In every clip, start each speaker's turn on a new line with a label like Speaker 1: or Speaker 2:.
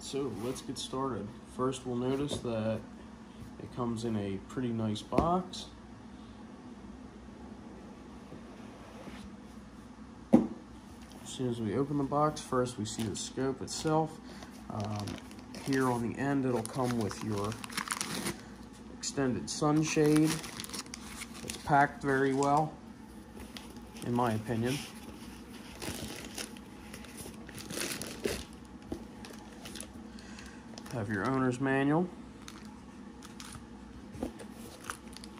Speaker 1: Alright, so let's get started. First we'll notice that it comes in a pretty nice box. As soon as we open the box, first we see the scope itself. Um, here on the end it'll come with your extended sunshade. It's packed very well, in my opinion. Have your owner's manual.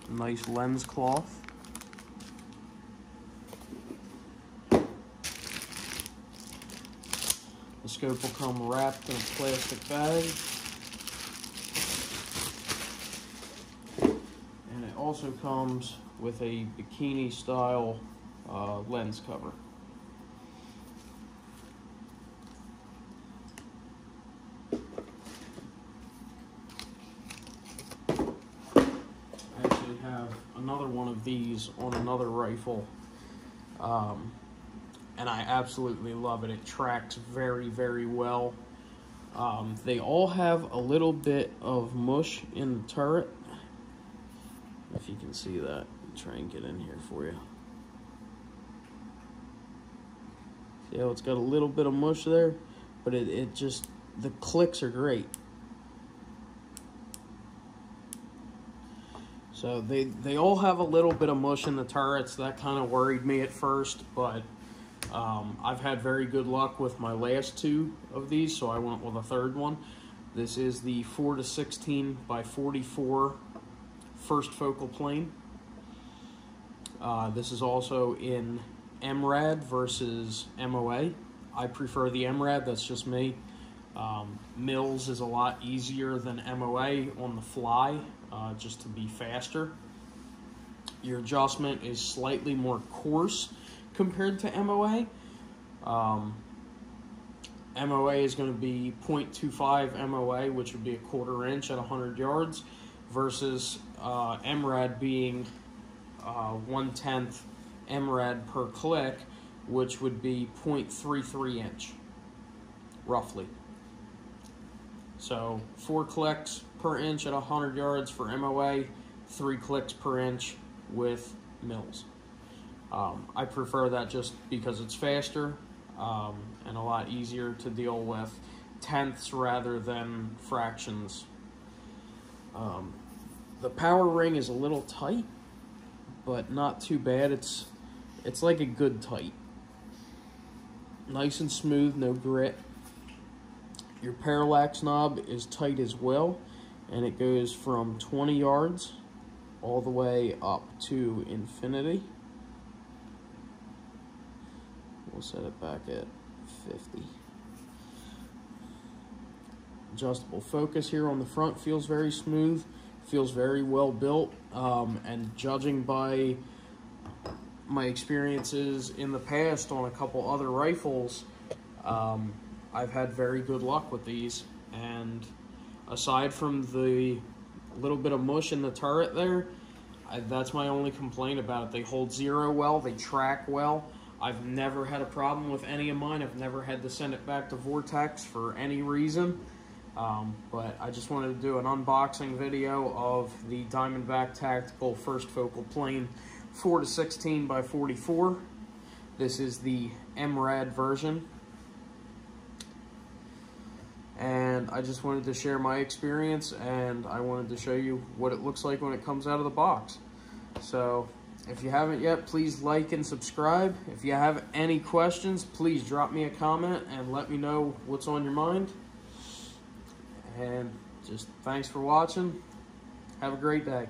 Speaker 1: Nice lens cloth. The scope will come wrapped in a plastic bag. And it also comes with a bikini style uh, lens cover. I actually have another one of these on another rifle. Um, and I absolutely love it. It tracks very, very well. Um, they all have a little bit of mush in the turret. If you can see that, try and get in here for you. See how it's got a little bit of mush there? But it, it just, the clicks are great. So they, they all have a little bit of mush in the turrets. That kind of worried me at first, but um, I've had very good luck with my last two of these, so I went with a third one. This is the 4 to 16 by 44 first focal plane. Uh, this is also in MRAD versus MOA. I prefer the MRAD, that's just me. Um, mils is a lot easier than MOA on the fly, uh, just to be faster. Your adjustment is slightly more coarse compared to MOA. Um, MOA is going to be 0.25 MOA, which would be a quarter inch at 100 yards, versus uh, MRAD being uh, one tenth MRAD per click, which would be 0.33 inch, roughly. So four clicks per inch at 100 yards for MOA, three clicks per inch with mils. Um, I prefer that just because it's faster um, and a lot easier to deal with tenths rather than fractions. Um, the power ring is a little tight, but not too bad. It's it's like a good tight. Nice and smooth, no grit. Your parallax knob is tight as well, and it goes from 20 yards all the way up to infinity. We'll set it back at 50. Adjustable focus here on the front feels very smooth, feels very well built, um, and judging by my experiences in the past on a couple other rifles, um, I've had very good luck with these. And aside from the little bit of mush in the turret there, I, that's my only complaint about it. They hold zero well, they track well. I've never had a problem with any of mine. I've never had to send it back to Vortex for any reason. Um, but I just wanted to do an unboxing video of the Diamondback Tactical First Focal Plane 4 to 16 by 44. This is the MRAD version. And I just wanted to share my experience and I wanted to show you what it looks like when it comes out of the box. So if you haven't yet, please like and subscribe. If you have any questions, please drop me a comment and let me know what's on your mind. And just thanks for watching. Have a great day.